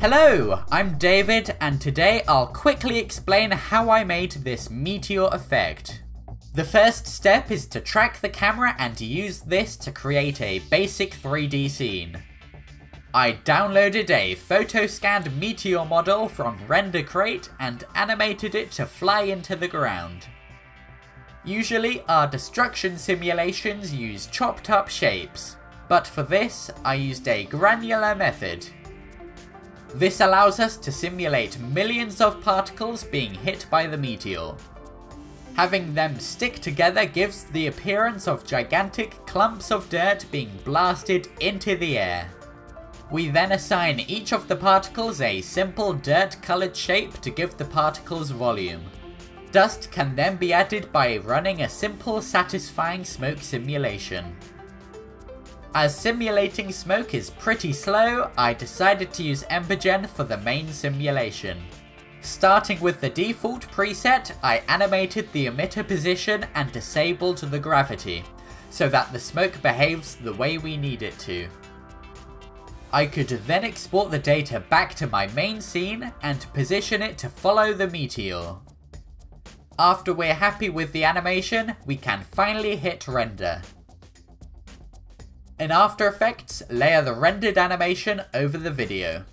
Hello, I'm David and today I'll quickly explain how I made this meteor effect. The first step is to track the camera and use this to create a basic 3D scene. I downloaded a photo-scanned meteor model from Render Crate and animated it to fly into the ground. Usually our destruction simulations use chopped up shapes, but for this I used a granular method. This allows us to simulate millions of particles being hit by the meteor. Having them stick together gives the appearance of gigantic clumps of dirt being blasted into the air. We then assign each of the particles a simple dirt coloured shape to give the particles volume. Dust can then be added by running a simple satisfying smoke simulation. As simulating smoke is pretty slow, I decided to use Embergen for the main simulation. Starting with the default preset, I animated the emitter position and disabled the gravity, so that the smoke behaves the way we need it to. I could then export the data back to my main scene and position it to follow the meteor. After we're happy with the animation, we can finally hit render. In After Effects, layer the rendered animation over the video.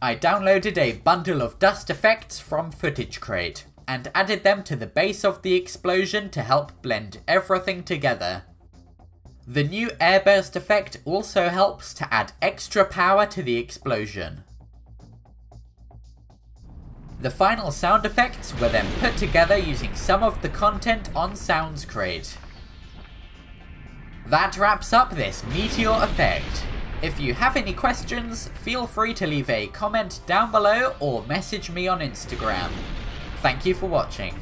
I downloaded a bundle of dust effects from Footage Crate, and added them to the base of the explosion to help blend everything together. The new airburst effect also helps to add extra power to the explosion. The final sound effects were then put together using some of the content on Sounds Crate. That wraps up this meteor effect. If you have any questions, feel free to leave a comment down below or message me on Instagram. Thank you for watching.